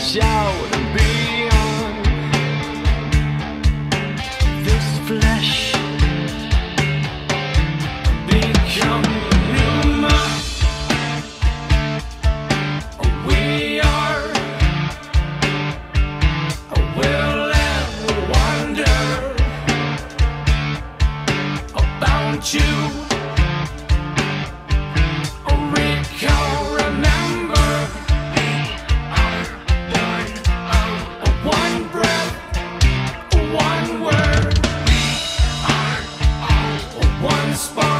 shout beyond this flesh become human. We are will and wonder about you. spot.